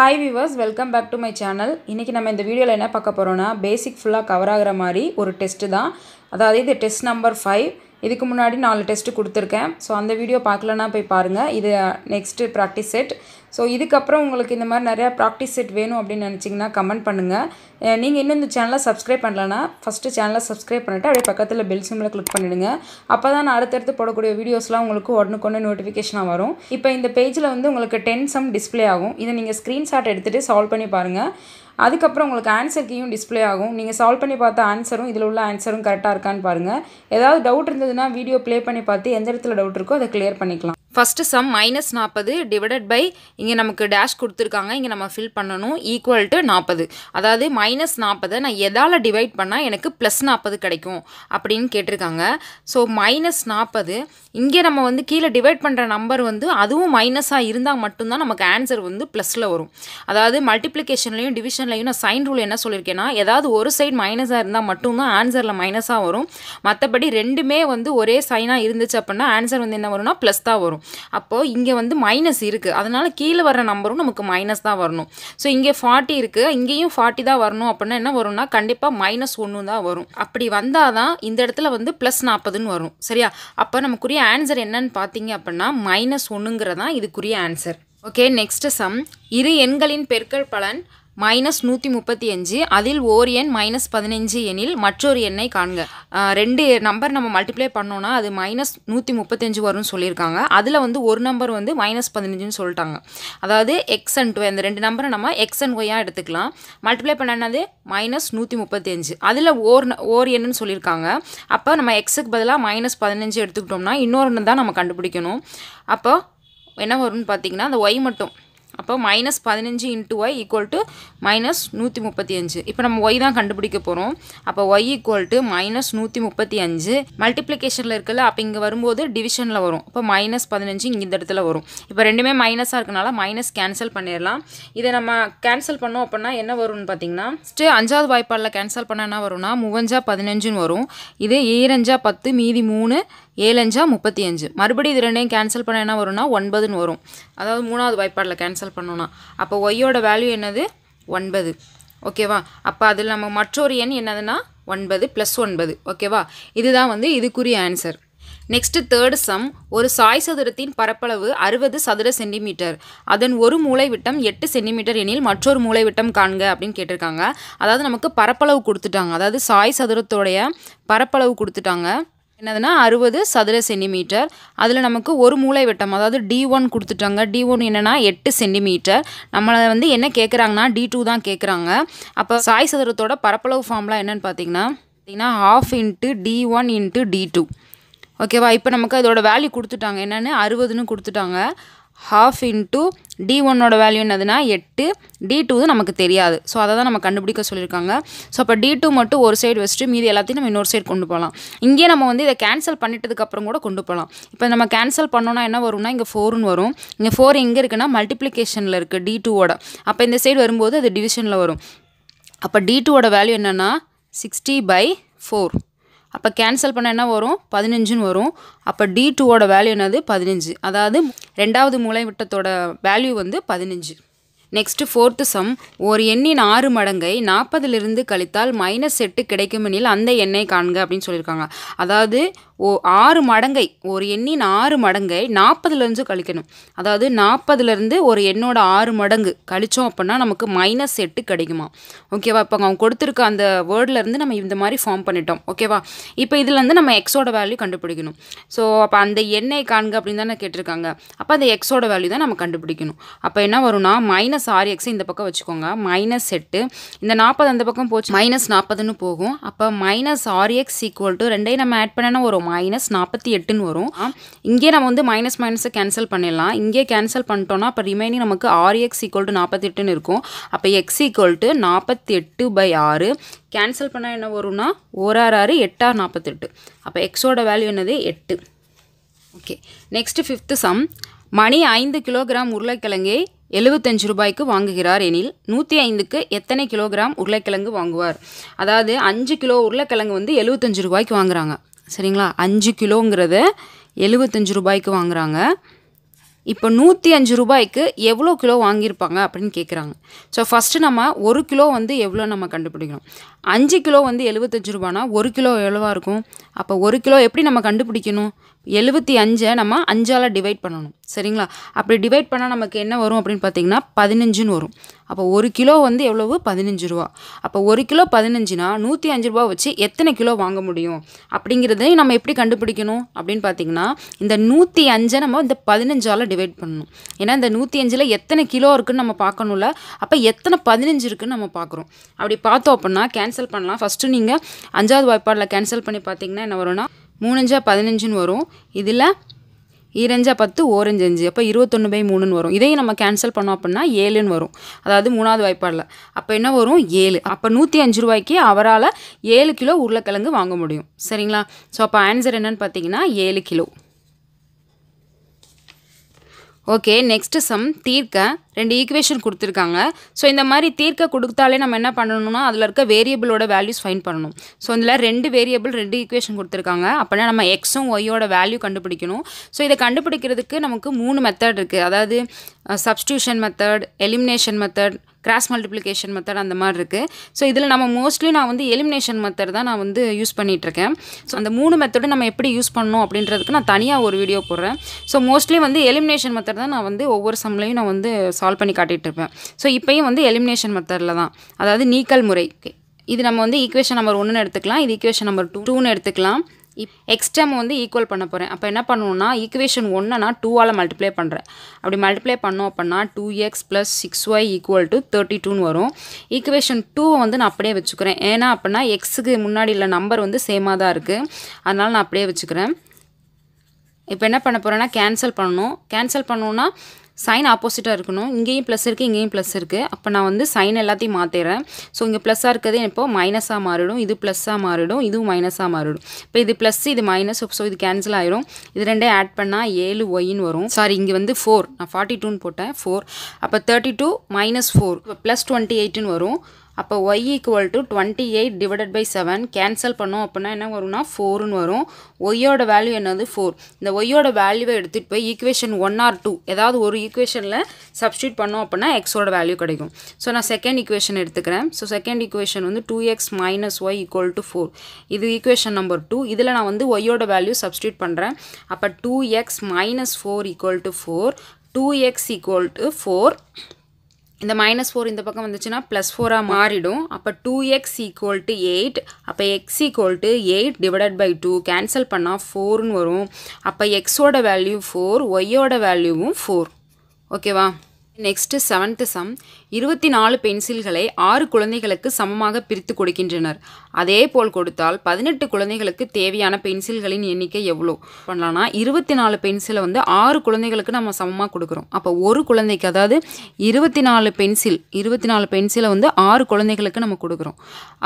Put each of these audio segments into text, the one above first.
Hi viewers welcome back to my channel இன்றைக்கி நம்ம இந்த வீடியோவில் என்ன பார்க்க போகிறோன்னா பேசிக் ஃபுல்லாக கவர் ஆகிற மாதிரி ஒரு டெஸ்ட்டு தான். அதாவது இது டெஸ்ட் நம்பர் ஃபைவ் இதுக்கு முன்னாடி நாலு டெஸ்ட்டு கொடுத்துருக்கேன். ஸோ அந்த வீடியோ பார்க்கலன்னா போய் பாருங்கள் இது நெக்ஸ்ட்டு ப்ராக்டிஸ் செட் ஸோ இதுக்கப்புறம் உங்களுக்கு இந்த மாதிரி நிறையா ப்ராக்டிஸ் செட் வேணும் அப்படின்னு நினச்சிங்கன்னா கமெண்ட் பண்ணுங்கள் நீங்கள் இன்னும் இந்த சேனலை சப்ஸ்கிரைப் பண்ணலன்னா ஃபஸ்ட்டு சேனலை சப்ஸ்கிரைப் பண்ணிவிட்டு அப்படியே பக்கத்தில் பெல் சிம்மில் கிளிக் பண்ணிவிடுங்க அப்போ தான் நான் அடுத்தடுத்து போடக்கூடிய வீடியோஸ்லாம் உங்களுக்கு உடனுக்குடனே நோட்டிஃபிகேஷனாக வரும். இப்போ இந்த பேஜில் வந்து உங்களுக்கு டென் சம் டிஸ்ப்ளே ஆகும். இதை நீங்கள் ஸ்க்ரீன்ஷாட் எடுத்துகிட்டு சால்வ் பண்ணி பாருங்கள் அதுக்கப்புறம் உங்களுக்கு ஆன்சர் கீயும் டிஸ்ப்ளே ஆகும். நீங்கள் சால்வ் பண்ணி பார்த்த ஆன்சரும் இதில் உள்ள ஆன்சரும் கரெக்டாக இருக்கான்னு பாருங்கள் ஏதாவது டவுட் இருந்ததுன்னா வீடியோ ப்ளே பண்ணி பார்த்து எந்த இடத்துல டவுட் இருக்கோ அதை கிளியர் பண்ணிக்கலாம். ஃபஸ்ட்டு சம் மைனஸ் நாற்பது டிவைடட் பை இங்கே நமக்கு டேஷ் கொடுத்துருக்காங்க. இங்கே நம்ம ஃபில் பண்ணணும். ஈக்குவல் டு நாற்பது அதாவது மைனஸ் நாற்பதை நான் எதால் டிவைட் பண்ணால் எனக்கு ப்ளஸ் நாற்பது கிடைக்கும் அப்படின்னு கேட்டிருக்காங்க. ஸோ மைனஸ் நாற்பது இங்கே நம்ம வந்து கீழே டிவைட் பண்ணுற நம்பர் வந்து அதுவும் மைனஸாக இருந்தால் மட்டும்தான் நமக்கு ஆன்சர் வந்து ப்ளஸில் வரும். அதாவது மல்டிப்ளிகேஷன்லையும் டிவிஷன்லையும் நான் சைன் ரூல் என்ன சொல்லியிருக்கேன்னா ஏதாவது ஒரு சைடு மைனஸாக இருந்தால் மட்டும்தான் ஆன்சரில் மைனஸாக வரும். மற்றபடி ரெண்டுமே வந்து ஒரே சைனாக இருந்துச்சு அப்படின்னா ஆன்சர் வந்து என்ன வரும்னா ப்ளஸ் தான் வரும். அப்போது இங்கே வந்து மைனஸ் இருக்குது அதனால் கீழே வர நம்பரும் நமக்கு மைனஸ் தான் வரணும். ஸோ இங்கே ஃபார்ட்டி இருக்குது இங்கேயும் ஃபார்ட்டி தான் வரணும் அப்படின்னா என்ன வரும்னா கண்டிப்பாக மைனஸ் ஒன்று தான் வரும். அப்படி வந்தால் தான் இந்த இடத்துல வந்து ப்ளஸ் நாற்பதுன்னு வரும். சரியா? அப்போ நமக்குரிய ஆன்சர் என்னன்னு பார்த்தீங்க அப்படின்னா மைனஸ் ஒன்றுங்கிறதான் இதுக்குரிய ஆன்சர் ஓகே நெக்ஸ்ட் சம் இரு எண்களின் பெருக்கல் பலன் மைனஸ் நூற்றி முப்பத்தி அஞ்சு அதில் ஓர் எண் மைனஸ் பதினஞ்சு எனில் மற்றொரு எண்ணை காண்க. ரெண்டு நம்பர் நம்ம மல்டிப்ளை பண்ணோன்னா அது மைனஸ் நூற்றி முப்பத்தஞ்சு வரும்னு சொல்லியிருக்காங்க. அதில் வந்து ஒரு நம்பர் வந்து மைனஸ் பதினஞ்சுன்னு சொல்லிட்டாங்க. அதாவது எக்ஸ் அண்ட் ஒய் அந்த ரெண்டு நம்பரை நம்ம எக்ஸ் அண்ட் ஒய்யாக எடுத்துக்கலாம். மல்டிப்ளை பண்ணது மைனஸ் நூற்றி முப்பத்தஞ்சு அதில் ஓர் ஓர் எண்ணுன்னு சொல்லியிருக்காங்க. அப்போ நம்ம எக்ஸுக்கு பதிலாக மைனஸ் பதினஞ்சு எடுத்துக்கிட்டோம்னா இன்னொன்று தான் நம்ம கண்டுபிடிக்கணும். அப்போ என்ன வரும்னு பார்த்தீங்கன்னா அந்த ஒய் மட்டும் அப்போ மைனஸ் பதினஞ்சு into y equal to minus நூற்றி முப்பத்தி அஞ்சு. இப்போ நம்ம ஒய் தான் கண்டுபிடிக்க போகிறோம் அப்போ ஒய் ஈக்குவல் டு மைனஸ் நூற்றி முப்பத்தி அஞ்சு. மல்டிப்ளிகேஷனில் இருக்குல்ல அப்போ இங்கே வரும்போது டிவிஷனில் வரும். இப்போ மைனஸ் பதினஞ்சு இங்கே இந்த இடத்துல வரும். இப்போ ரெண்டுமே மைனஸாக இருக்கனால மைனஸ் கேன்சல் பண்ணிடலாம். இதை நம்ம கேன்சல் பண்ணோம் அப்படின்னா என்ன வரும்னு பார்த்தீங்கன்னா ஃபஸ்ட்டு அஞ்சாவது வாய்ப்பாடில் கேன்சல் பண்ண என்ன வரும்னா முவஞ்சா பதினஞ்சுன்னு வரும். இது ஏழஞ்சா பத்து மீதி மூணு ஏழஞ்சா முப்பத்தி அஞ்சு மறுபடியும் இது ரெண்டையும் கேன்சல் பண்ண என்ன வரும்னா ஒன்பதுன்னு வரும். அதாவது மூணாவது வாய்ப்பாடில் கேன்சல் பண்ணோன்னா அப்போ ஒய்யோட வேல்யூ என்னது? ஒன்பது. ஓகேவா அப்போ அதில் நம்ம மற்றொரு எண் என்னதுன்னா ஒன்பது ப்ளஸ் ஒன்பது. ஓகேவா இதுதான் வந்து இதுக்குரிய ஆன்சர் நெக்ஸ்ட்டு தேர்டு சம் ஒரு சாய் சதுரத்தின் பரப்பளவு அறுபது சதுர சென்டிமீட்டர் அதன் ஒரு மூளை விட்டம் எட்டு சென்டிமீட்டர் எனில் மற்றொரு மூளை விட்டம் காண்க அப்படின்னு கேட்டிருக்காங்க. அதாவது நமக்கு பரப்பளவு கொடுத்துட்டாங்க. அதாவது சாய் சதுரத்தோடைய பரப்பளவு கொடுத்துட்டாங்க. என்னதுன்னா அறுபது சதுர சென்டிமீட்டர். அதில் நமக்கு ஒரு மூளை விட்டம் அதாவது டி ஒன் கொடுத்துட்டாங்க. டி ஒன் என்னென்னா எட்டு சென்டிமீட்டர். நம்மளை வந்து என்ன கேட்குறாங்கன்னா டி டூ தான் கேட்குறாங்க அப்போ சாய் சதுரத்தோட பரப்பளவு ஃபார்ம்லாம் என்னென்னு பார்த்தீங்கன்னா பார்த்தீங்கன்னா half into D one into D two ஓகேவா இப்போ நமக்கு அதோட வேல்யூ கொடுத்துட்டாங்க. என்னென்னு? அறுபதுன்னு கொடுத்துட்டாங்க. ஹாஃப் இன்ட்டு டி ஒன்னோட வேல்யூ என்னதுன்னா எட்டு டி டூ நமக்கு தெரியாது. ஸோ அதை தான் நம்ம கண்டுபிடிக்க சொல்லியிருக்காங்க. ஸோ அப்போ டி டூ மட்டும் ஒரு சைடு வச்சுட்டு மீதி எல்லாத்தையும் நம்ம இன்னொரு சைடு கொண்டு போகலாம். இங்கே நம்ம வந்து இதை கேன்சல் பண்ணிட்டதுக்கப்புறம் கூட கொண்டு போகலாம். இப்போ நம்ம கேன்சல் பண்ணோன்னா என்ன வரும்னா இங்கே ஃபோர்னு வரும். இங்கே ஃபோர் எங்கே இருக்குன்னா மல்டிப்ளிகேஷனில் இருக்குது டி டூவோட அப்போ இந்த சைடு வரும்போது அது டிவிஷனில் வரும். அப்போ டி டூவோட வேல்யூ என்னென்னா சிக்ஸ்டி பை ஃபோர் அப்போ கேன்சல் பண்ண என்ன வரும்? பதினஞ்சுன்னு வரும். அப்போ டி டூவோட வேல்யூ என்னது? பதினஞ்சு. அதாவது ரெண்டாவது மூளை விட்டத்தோட வேல்யூ வந்து பதினஞ்சு. நெக்ஸ்ட்டு ஃபோர்த்து சம் ஒரு எண்ணின் ஆறு மடங்கை நாற்பதிலிருந்து கழித்தால் மைனஸ் எட்டு கிடைக்குமெனில் அந்த எண்ணை காண்க அப்படின்னு சொல்லியிருக்காங்க. அதாவது ஓ ஆறு மடங்கை ஒரு எண்ணின் ஆறு மடங்கை நாற்பதுலேருந்து கழிக்கணும். அதாவது நாற்பதுலேருந்து ஒரு எண்ணோட ஆறு மடங்கு கழித்தோம் அப்படின்னா நமக்கு மைனஸ் எட்டு கிடைக்குமா? ஓகேவா இப்போ அவங்க கொடுத்துருக்க அந்த வேர்ட்லேருந்து நம்ம இந்த மாதிரி ஃபார்ம் பண்ணிட்டோம். ஓகேவா இப்போ இதுலேருந்து நம்ம எக்ஸோட வேல்யூ கண்டுபிடிக்கணும். ஸோ அப்போ அந்த எண்ணெய் காண்க அப்படின்னு தானே கேட்டிருக்காங்க. அப்போ அந்த எக்ஸோட வேல்யூ தான் நம்ம கண்டுபிடிக்கணும். அப்போ என்ன வரும்னா மைனஸ் ஆறு எக்ஸ் இந்த பக்கம் வச்சுக்கோங்க. மைனஸ் எட்டு. இந்த நாற்பது அந்த பக்கம் போச்சு. மைனஸ் நாற்பதுன்னு போகும். அப்போ மைனஸ் ஆறு எக்ஸ் ஈக்குவல் டு ரெண்டையும் நம்ம ஆட் பண்ணனா வரும். மைனஸ் நாற்பத்தி எட்டுன்னு வரும். இங்கே நம்ம வந்து மைனஸ் மைனஸை கேன்சல் பண்ணிடலாம். இங்கே கேன்சல் பண்ணிட்டோம்னா அப்போ ரிமைனிங் நமக்கு ஆறு எக்ஸ் ஈக்குவல் டு நாற்பத்தி எட்டுன்னு இருக்கும். அப்போ எக்ஸ் ஈக்குவல் டு நாற்பத்தி எட்டு பை ஆறு. கேன்சல் பண்ணால் என்ன வரும்னா ஓராறு ஆறு எட்டாறு நாற்பத்தெட்டு அப்போ எக்ஸோட வேல்யூ என்னது? எட்டு. ஓகே நெக்ஸ்ட்டு ஃபிஃப்த்து சம் மணி ஐந்து கிலோகிராம் உருளைக்கிழங்கை எழுபத்தஞ்சு ரூபாய்க்கு வாங்குகிறார் எனில் நூற்றி ஐந்துக்கு எத்தனை கிலோகிராம் உருளைக்கிழங்கு வாங்குவார்? அதாவது அஞ்சு கிலோ உருளைக்கிழங்கு வந்து எழுபத்தஞ்சு ரூபாய்க்கு வாங்குறாங்க. சரிங்களா? அஞ்சு கிலோங்கிறத எழுபத்தஞ்சு ரூபாய்க்கு வாங்குறாங்க. இப்போ நூற்றி அஞ்சு ரூபாய்க்கு எவ்வளோ கிலோ வாங்கியிருப்பாங்க அப்படின்னு கேட்குறாங்க ஸோ ஃபஸ்ட்டு நம்ம ஒரு கிலோ வந்து எவ்வளோ நம்ம கண்டுபிடிக்கணும். அஞ்சு கிலோ வந்து எழுபத்தஞ்சு ரூபானா ஒரு கிலோ எவ்வளோவா இருக்கும்? அப்போ ஒரு கிலோ எப்படி நம்ம கண்டுபிடிக்கணும்? எழுபத்தி அஞ்சை நம்ம அஞ்சால் டிவைட் பண்ணணும். சரிங்களா? அப்படி டிவைட் பண்ணால் நமக்கு என்ன வரும் அப்படின்னு பார்த்தீங்கன்னா பதினஞ்சுன்னு வரும். அப்போ ஒரு கிலோ வந்து எவ்வளவு? பதினஞ்சு ரூபா. அப்போ ஒரு கிலோ பதினஞ்சுனா நூற்றி அஞ்சு ரூபா வச்சு எத்தனை கிலோ வாங்க முடியும்? அப்படிங்கிறதையும் நம்ம எப்படி கண்டுபிடிக்கணும்? அப்படின்னு பார்த்தீங்கன்னா இந்த நூற்றி அஞ்சை நம்ம இந்த பதினஞ்சால் டிவைட் பண்ணணும். ஏன்னா இந்த நூற்றி அஞ்சில் எத்தனை கிலோ இருக்குதுன்னு நம்ம பார்க்கணும்ல? அப்போ எத்தனை பதினஞ்சு இருக்குன்னு நம்ம பார்க்குறோம். அப்படி பார்த்தோம் அப்படின்னா கேன்சல் பண்ணலாம். ஃபஸ்ட்டு நீங்கள் அஞ்சாவது வாய்ப்பாடில் கேன்சல் பண்ணி பார்த்தீங்கன்னா என்ன வரும்னா மூணஞ்சா பதினஞ்சுன்னு வரும். இதில் ஈரஞ்சா பத்து ஓரஞ்சு அஞ்சு. அப்போ இருபத்தொன்று பை மூணுன்னு வரும். இதையும் நம்ம கேன்சல் பண்ணோம் அப்படின்னா ஏழுன்னு வரும். அதாவது மூணாவது வாய்ப்பாடில். அப்போ என்ன வரும்? ஏழு. அப்போ நூற்றி அஞ்சு ரூபாய்க்கு அவரால் ஏழு கிலோ உருளைக்கிழங்கு வாங்க முடியும். சரிங்களா? ஸோ அப்போ ஆன்சர் என்னன்னு பார்த்தீங்கன்னா ஏழு கிலோ. ஓகே நெக்ஸ்ட்டு சம் தீர்க்க ரெண்டு ஈக்குவேஷன் கொடுத்துருக்காங்க. ஸோ இந்த மாதிரி தீர்க்க கொடுத்தாலே நம்ம என்ன பண்ணணும்னா அதில் இருக்க வேரியபிளோட வேல்யூஸ் ஃபைன் பண்ணணும். ஸோ இதில் ரெண்டு வேரியபிள் ரெண்டு ஈக்குவேஷன் கொடுத்துருக்காங்க. அப்படின்னா நம்ம எக்ஸும் ஒய்யோட வேல்யூ கண்டுபிடிக்கணும். ஸோ இதை கண்டுபிடிக்கிறதுக்கு நமக்கு மூணு மெத்தட் இருக்குது அதாவது substitution method elimination method cross multiplication method அந்த மாதிரி இருக்குது ஸோ இதில் நம்ம மோஸ்ட்லி நான் வந்து எலிமினேஷன் மெத்தட் தான் நான் வந்து யூஸ் பண்ணிகிட்ருக்கேன் ஸோ அந்த மூணு மெத்தடும் நம்ம எப்படி யூஸ் பண்ணணும் அப்படின்றதுக்கு நான் தனியாக ஒரு வீடியோ போடுறேன். ஸோ மோஸ்ட்லி வந்து எலிமினேஷன் மெத்தட் தான் நான் வந்து ஒவ்வொரு சம்லையும் நான் வந்து சால்வ் பண்ணி காட்டிகிட்டு இருப்பேன் ஸோ இப்போயும் வந்து எலிமினேஷன் மெத்தடில் தான். அதாவது நீக்கல் முறை. இது நம்ம வந்து ஈக்குவேஷன் நம்பர் ஒன்றுன்னு எடுத்துக்கலாம். இது ஈக்குவேஷன் நம்பர் டூ டூன்னு எடுத்துக்கலாம். இப் எக்ஸ்டம் வந்து ஈக்குவல் பண்ண போகிறேன் அப்போ என்ன பண்ணுவோம்னா ஈக்குவேஷன் ஒன்றை நான் டூவால் மல்டிப்ளை பண்ணுறேன் அப்படி மல்டிப்ளை பண்ணோம் அப்படின்னா two x plus six y equal to thirty டூன்னு வரும். ஈக்குவேஷன் டூவை வந்து நான் அப்படியே வச்சுக்கிறேன். ஏன்னா அப்படின்னா எக்ஸுக்கு முன்னாடி உள்ள நம்பர் வந்து சேமாக தான் இருக்குது அதனால் நான் அப்படியே வச்சுக்கிறேன். இப்போ என்ன பண்ண போகிறேன்னா கேன்சல் பண்ணணும். கேன்சல் பண்ணோன்னா சைன் ஆப்போசிட்டாக இருக்கணும். இங்கேயும் ப்ளஸ் இருக்குது இங்கேயும் ப்ளஸ் இருக்குது அப்போ நான் வந்து சைன் எல்லாத்தையும் மாற்றிடுறேன் ஸோ இங்கே ப்ளஸ்ஸாக இருக்கிறது இப்போ மைனஸாக மாறிடும். இது ப்ளஸ்ஸாக மாறிடும். இதுவும் மைனஸாக மாறிடும். இப்போ இது ப்ளஸ் இது மைனஸ் ஸோ இது கேன்சல் ஆயிரும். இது ரெண்டே ஆட் பண்ணால் ஏழு ஒயின்னு வரும். சாரி இங்கே வந்து ஃபோர் நான் ஃபார்ட்டி டூன்னு போட்டேன். ஃபோர் அப்போ தேர்ட்டி டூ மைனஸ் ஃபோர் இப்போ ப்ளஸ் டுவெண்ட்டி எயிட்டுன்னு வரும். அப்போ y equal to twenty eight divided by seven cancel பண்ணோம் அப்படின்னா என்ன வரும்னா ஃபோர்னு வரும். ஒய்யோட வேல்யூ என்னது? ஃபோர் இந்த ஒய்யோட வேல்யூவை எடுத்துகிட்டு போய் ஈக்குவேஷன் ஒன் ஆர் டூ ஏதாவது ஒரு ஈக்குவேஷனில் சப்ஸ்டியூட் பண்ணோம் அப்படின்னா எக்ஸோட வேல்யூ கிடைக்கும். ஸோ நான் செகண்ட் ஈக்குவேஷன் எடுத்துக்கிறேன். ஸோ செகண்ட் ஈக்குவேஷன் வந்து two x minus y equal to four இது ஈக்குவேஷன் நம்பர் டூ இதில் நான் வந்து ஒய்யோட வேல்யூ சப்ஸ்டியூட் பண்ணுறேன் அப்போ two x minus four equal to four two x equal to four இந்த மைனஸ் ஃபோர் இந்த பக்கம் வந்துச்சுன்னா ப்ளஸ் ஃபோராக மாறிடும். அப்போ two x equal to eight அப்போ x equal to eight divided by two cancel பண்ணால் ஃபோர்னு வரும். அப்போ எக்ஸோட வேல்யூ ஃபோர் ஒய்யோட வேல்யூவும் ஃபோர் ஓகேவா நெக்ஸ்ட்டு செவன்த்து சம். இருபத்தி நாலு பென்சில்களை ஆறு குழந்தைகளுக்கு சமமாக பிரித்து கொடுக்கின்றனர். அதே போல் கொடுத்தால் பதினெட்டு குழந்தைகளுக்கு தேவையான பென்சில்களின் எண்ணிக்கை எவ்வளோ? பண்ணலாம்னா இருபத்தி நாலு பென்சிலை வந்து ஆறு குழந்தைகளுக்கு நம்ம சமமாக கொடுக்குறோம். அப்போ ஒரு குழந்தைக்கு அதாவது இருபத்தி நாலு பென்சில் இருபத்தி நாலு பென்சிலை வந்து ஆறு குழந்தைகளுக்கு நம்ம கொடுக்குறோம்.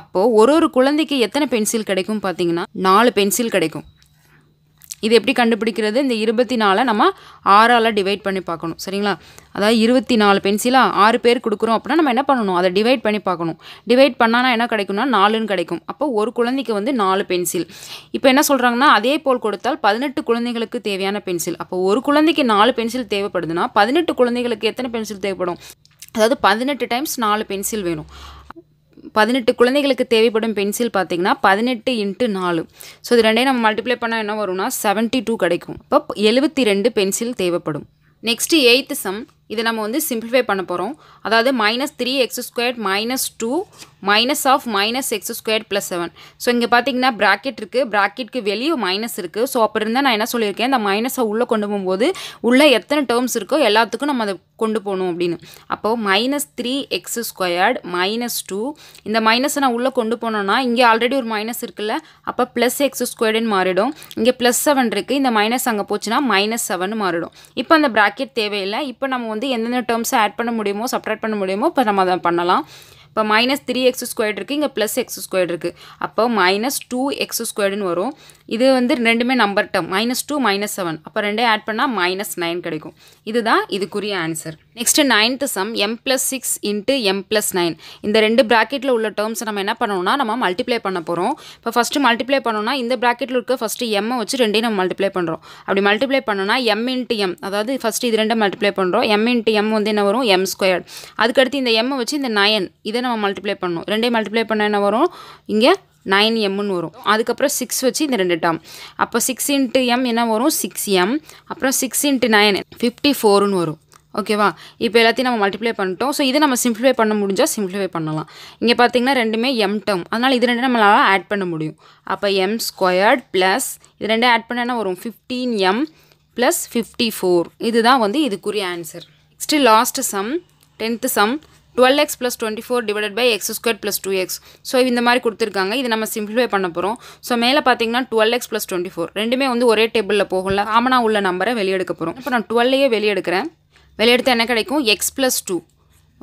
அப்போது ஒரு ஒரு குழந்தைக்கு எத்தனை பென்சில் கிடைக்கும் பார்த்தீங்கன்னா நாலு பென்சில் கிடைக்கும். இது எப்படி கண்டுபிடிக்கிறது? இந்த இருபத்தி நாலை நம்ம ஆறால் டிவைட் பண்ணி பார்க்கணும். சரிங்களா? அதாவது இருபத்தி நாலு பென்சிலாக ஆறு பேர் கொடுக்குறோம் அப்படின்னா நம்ம என்ன பண்ணணும்? அதை டிவைட் பண்ணி பார்க்கணும். டிவைட் பண்ணான்னா என்ன கிடைக்கும்னா நாலுன்னு கிடைக்கும். அப்போ ஒரு குழந்தைக்கு வந்து நாலு பென்சில் இப்போ என்ன சொல்கிறாங்கன்னா அதே போல் கொடுத்தால் பதினெட்டு குழந்தைகளுக்கு தேவையான பென்சில் அப்போ ஒரு குழந்தைக்கு நாலு பென்சில் தேவைப்படுதுன்னா பதினெட்டு குழந்தைகளுக்கு எத்தனை பென்சில் தேவைப்படும்? அதாவது பதினெட்டு டைம்ஸ் நாலு பென்சில் வேணும். பதினெட்டு குழந்தைகளுக்கு தேவைப்படும் பென்சில் பார்த்தீங்கன்னா பதினெட்டு இன்ட்டு நாலு. ஸோ இது ரெண்டையும் நம்ம மல்டிப்ளை பண்ணால் என்ன வரும்னா செவன்ட்டி டூ கிடைக்கும். இப்போ எழுபத்தி ரெண்டு பென்சில் தேவைப்படும். நெக்ஸ்ட்டு எயித்து சம் இதை நம்ம வந்து சிம்பிளிஃபை பண்ண போகிறோம் அதாவது minus three x square minus two minus of minus x square plus seven so இங்கே பார்த்தீங்கன்னா ப்ராக்கெட் இருக்குது ப்ராக்கெட்க்கு வெளியே மைனஸ் இருக்குது ஸோ அப்படி இருந்தால் நான் என்ன சொல்லியிருக்கேன்? இந்த மைனஸை உள்ளே கொண்டு போகும்போது உள்ளே எத்தனை டேர்ம்ஸ் இருக்கோ எல்லாத்துக்கும் நம்ம அதை கொண்டு போகணும் அப்படின்னு. அப்போது minus three x squared minus two இந்த மைனஸை நான் உள்ளே கொண்டு போனோன்னா இங்கே ஆல்ரெடி ஒரு மைனஸ் இருக்குல்ல? அப்போ ப்ளஸ் எக்ஸ் ஸ்கொயர்டுன்னு மாறிடும். இங்கே ப்ளஸ் செவன் இருக்குது இந்த மைனஸ் அங்கே போச்சுன்னா மைனஸ் செவன் மாறிடும். இப்போ அந்த ப்ராக்கெட் தேவையில்லை. இப்போ நம்ம வந்து எந்தெந்த டேர்ம்ஸை ஆட் பண்ண முடியுமோ சப்ட்ராக்ட் பண்ண முடியுமோ இப்போ நம்ம அதை பண்ணலாம். இப்போ மைனஸ் த்ரீ எக்ஸ் ஸ்கொயர் இருக்குது இங்கே ப்ளஸ் எக்ஸ் ஸ்கொயர்ட் இருக்குது அப்போ மைனஸ் டூ எக்ஸ் ஸ்கொயர்டுன்னு வரும். இது வந்து ரெண்டுமே number term minus two minus seven அப்போ ரெண்டே ஆட் பண்ணால் மைனஸ் நைன் கிடைக்கும். இதுதான் இதுக்குரிய answer next ninth sum m plus six into m plus nine இந்த ரெண்டு ப்ராக்கெட்டில் உள்ள டேர்ம்ஸை நம்ம என்ன பண்ணணும்னா நம்ம மல்டிப்ளை பண்ண போகிறோம் இப்போ ஃபஸ்ட்டு மல்டிப்ளை பண்ணோம்னா இந்த ப்ராக்கெட்டில் இருக்க ஃபஸ்ட்டு எம்மை வச்சு ரெண்டையும் நம்ம மல்டிப்ளை பண்ணுறோம் அப்படி மல்டிப்ளை பண்ணோம்னா எம் இன்ட்டு எம் அதாவது ஃபஸ்ட்டு இது ரெண்டும் மல்டிப்ளை பண்ணுறோம் எம் இன்ட்டு எம் வந்து என்ன வரும்? எம் ஸ்கொயர் அதுக்கடுத்து இந்த எம்மை வச்சு இந்த நயன் இதை நம்ம மல்டிப்ளை பண்ணணும். ரெண்டையும் மல்டிப்ளை பண்ண என்ன வரும்? இங்கே நைன் எம்னு வரும். அதுக்கப்புறம் சிக்ஸ் வச்சு இந்த ரெண்டு டேம் அப்போ சிக்ஸ் இன்ட்டு எம் என்ன வரும்? சிக்ஸ் எம் அப்புறம் சிக்ஸ் இன்ட்டு நைன் ஃபிஃப்டி ஃபோர்னு வரும். ஓகேவா இப்போ எல்லாத்தையும் நம்ம மல்டிப்ளை பண்ணிட்டோம். ஸோ இதை நம்ம சிம்பிளிஃபை பண்ண முடிஞ்சால் சிம்பிளிஃபை பண்ணலாம். இங்கே பார்த்தீங்கன்னா ரெண்டுமே எம் டேர்ம் அதனால் இது ரெண்டு நம்மளால் ஆட் பண்ண முடியும். அப்போ எம் ஸ்கொயர்ட் ப்ளஸ் இது ரெண்டும் ஆட் பண்ண என்ன வரும்? Fifteen m plus fifty four இதுதான் வந்து இதுக்குரிய answer next last sum tenth sum twelve x plus twenty four divided by x square plus two x so இந்த மாதிரி கொடுத்துருக்காங்க. இது நம்ம சிம்பிளிஃபை பண்ண போகிறோம் ஸோ மேலே பார்த்தீங்கன்னா twelve x plus twenty four ரெண்டுமே வந்து ஒரே டேபிளில் போகல காமனாக உள்ள நம்பரை வெளியெடுக்க போகிறோம் இப்போ நான் டுவெல்லையே வெளியெடுக்கிறேன். வெளியெடுத்து என்ன கிடைக்கும்? எக்ஸ் ப்ளஸ் டூ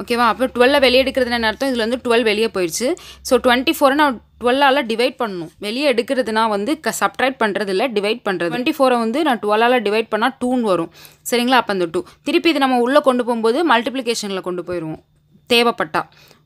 ஓகேவா அப்போ வெளியே வெளியெடுக்கிறது என்ன அர்த்தம்? இதில் வந்து டுவெல் வெளியே போயிடுச்சு ஸோ டுவெண்ட்டி ஃபோரை நான் டுவெல்லால் டிவைட் பண்ணணும். வெளியே எடுக்கிறதுனா வந்து க சப்ட்ராக்ட் பண்ணுறது இல்லை டிவைட் பண்ணுறது டுவெண்ட்டி ஃபோரை வந்து நான் டுவெல்லால் டிவைட் பண்ணால் டூன்னு வரும். சரிங்களா? அப்போ அந்த டூ திருப்பி இது நம்ம உள்ளே கொண்டு போகும்போது மல்டிப்ளிகேஷனில் கொண்டு போயிடுவோம் தேவைப்பட்டா.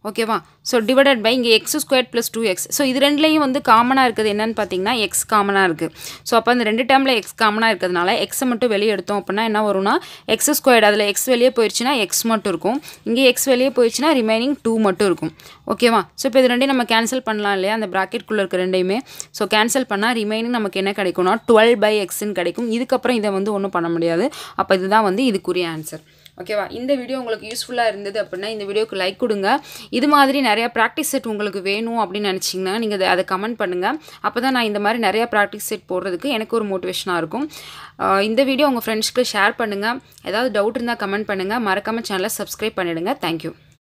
ஓகேவா ஸோ டிவைடட் பை இங்கே x square plus two x so இது ரெண்டுலேயும் வந்து காமனாக இருக்குது. என்னென்னு பார்த்தீங்கன்னா எக்ஸ் காமனாக இருக்குது ஸோ அப்போ அந்த ரெண்டு டேர்மில் எக்ஸ் காமனாக இருக்கிறதுனால எக்ஸை மட்டும் வெளியே எடுத்தோம் அப்படின்னா என்ன வரும்னா எக்ஸ் ஸ்கொயர் அதில் எக்ஸ் வெளியே போயிடுச்சுன்னா எக்ஸ் மட்டும் இருக்கும். இங்கே எக்ஸ் வெளியே போயிடுச்சுன்னா ரிமைனிங் டூ மட்டும் இருக்கும். ஓகேவா ஸோ இப்போ இது ரெண்டையும் நம்ம கேன்சல் பண்ணலாம் இல்லையா? அந்த ப்ராக்கெட்குள்ளே இருக்க ரெண்டையுமே. ஸோ கேன்சல் பண்ணால் ரிமைனிங் நமக்கு என்ன கிடைக்கும்னா டுவெல் பை எக்ஸ்ன்னு கிடைக்கும். இதுக்கப்புறம் இதை வந்து ஒன்றும் பண்ண முடியாது. அப்போ இதுதான் வந்து இதுக்குரிய ஆன்சர் ஓகேவா இந்த வீடியோ உங்களுக்கு யூஸ்ஃபுல்லாக இருந்தது அப்படின்னா இந்த வீடியோக்கு லைக் கொடுங்க. இது மாதிரி நிறையா ப்ராக்டிஸ் செட் உங்களுக்கு வேணும் அப்படின்னு நினச்சிங்கன்னா நீங்கள் அதை கமெண்ட் பண்ணுங்கள் அப்போ தான் நான் இந்த மாதிரி நிறையா ப்ராக்டிஸ் செட் போடுறதுக்கு எனக்கு ஒரு மோட்டிவேஷனாக இருக்கும். இந்த வீடியோ உங்கள் ஃப்ரெண்ட்ஸ்க்கு ஷேர் பண்ணுங்கள் ஏதாவது டவுட் இருந்தால் கமெண்ட் பண்ணுங்கள் மறக்காமல் சேனலை சப்ஸ்கிரைப் பண்ணிவிடுங்க தேங்க்யூ